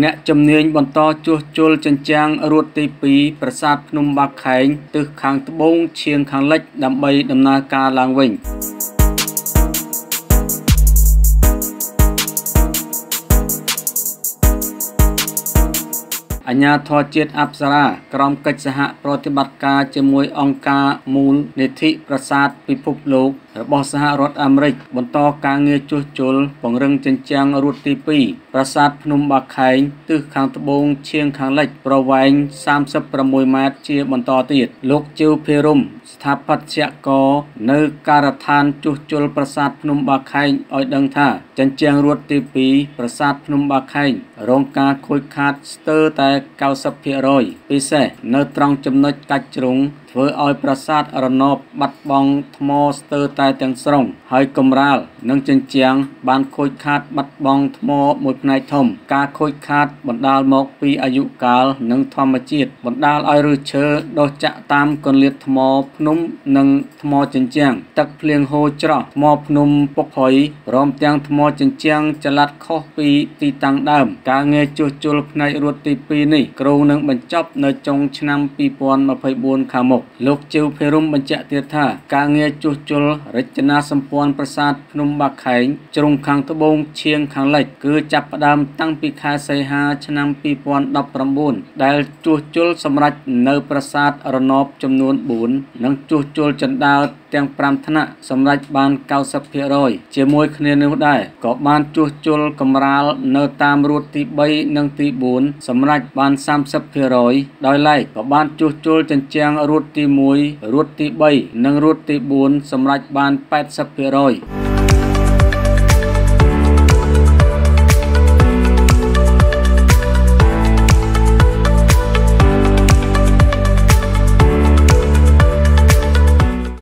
អ្នកជំនាញបន្តជួសជុលជញ្ជាំងរួតទី2ប្រាសាទភ្នំបាខែងទិសខាងត្បូងឈៀងខាងលិចដើម្បីដំណើរការឡើងវិញ។អាជ្ញាធរជាតិអប្សរាក្រមកិច្ចសហប្រតិបត្តិការជាមួយអង្គការមូលនិធិប្រាសាទពិភពលោក របស់សហរដ្ឋអាមេរិកបន្តការងារជួសជុលពង្រឹងជញ្ជាំងរួតទី2ប្រាសាទភ្នំបាខែងទិសខាងត្បូងឈៀងខាងលិចប្រវែង36ម៉ែត្រជាបន្តទៀតលោកជឿភិរមស្ថាបត្យករនៅការដ្ឋានជួសជុលប្រាសាទភ្នំបាខែងឲ្យដឹងថាជញ្ជាំងរួតទី2ប្រាសាទភ្នំបាខែងរងការខូចខាតស្ទើរតែ90%ពិសេសនៅត្រង់ចំណុចកាច់ជ្រុង ធ្វើឲ្យប្រាសាទរណបបាត់បង់ថ្មស្ទើរតែទាំងស្រុង ហើយកំរាល និងជញ្ជាំងបានខូចខាតបាត់បង់ថ្មមួយផ្នែកធំ ការខូចខាតបណ្ដាលមកពីអាយុកាលនិងធម្មជាតិបណ្ដាលឲ្យឫសឈើដុះចាក់តាមកន្លៀតថ្មភ្នំនិងថ្មជញ្ជាំងទឹកភ្លៀងហូរច្រោះថ្មភ្នំពុកហុយព្រមទាំងថ្មជញ្ជាំងចល័តខុសពីទីតាំងដើម ការងារជួសជុលផ្នែករួតទី2នេះគ្រូនឹងបញ្ចប់នៅចុងឆ្នាំ2024ខាងមុខលោកជិវភិរមបញ្ជាក់ទៀតថាការងារជួសជុលរចនាសម្ព័ន្ធប្រាសាទភ្នំបាខែងជ្រុងខាងត្បូងឈៀងខាងលិចគឺចាប់ផ្ដើមតាំងពីខែសីហាឆ្នាំ2019ដែលជួសជុលសម្រាប់នៅប្រាសាទរណបចំនួន4និងជួសជុលចណ្ដើរទាំង5ថ្នាក់សម្រាប់បាន90%ជាមួយគ្នានោះដែរក៏បានជួសជុលកម្រាលនៅតាមរួតទី3និងទី4សម្រាប់បាន30%ដោយឡែកក៏បានជួសជុលជញ្ជាំងរួតទី1រួតទី3និងរួតទី4សម្រាប់បាន80%។